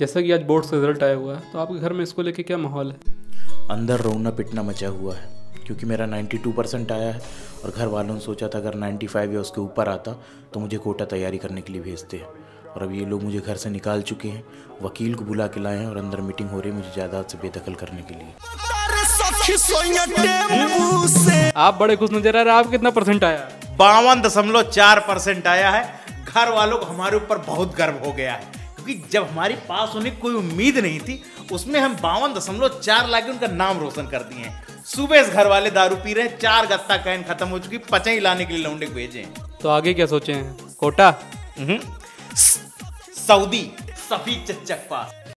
जैसा कि आज बोर्ड से रिज़ल्ट आया हुआ है तो आपके घर में इसको लेके क्या माहौल है? अंदर रोना पिटना मचा हुआ है क्योंकि मेरा 92 परसेंट आया है और घर वालों ने सोचा था अगर 95 या उसके ऊपर आता तो मुझे कोटा तैयारी करने के लिए भेजते हैं। और अब ये लोग मुझे घर से निकाल चुके हैं वकील को बुला के लाए हैं और अंदर मीटिंग हो रही है मुझे जायदाद से बेदखल करने के लिए। आप बड़े खुश नज़र आ रहे हैं आप कितना परसेंट आया? बावन दशमलव चार परसेंट आया है। घर वालों को हमारे ऊपर बहुत गर्व हो गया है। क्योंकि जब हमारी पास होने कोई उम्मीद नहीं थी उसमें हम बावन दशमलव चार लाख उनका नाम रोशन कर दिए हैं। सुबह इस घर वाले दारू पी रहे हैं चार गत्ता कैन खत्म हो चुकी पचई लाने के लिए लौंडे भेजे तो आगे क्या सोचे हैं? कोटा? हम्म। सऊदी सफी चच्चक पास।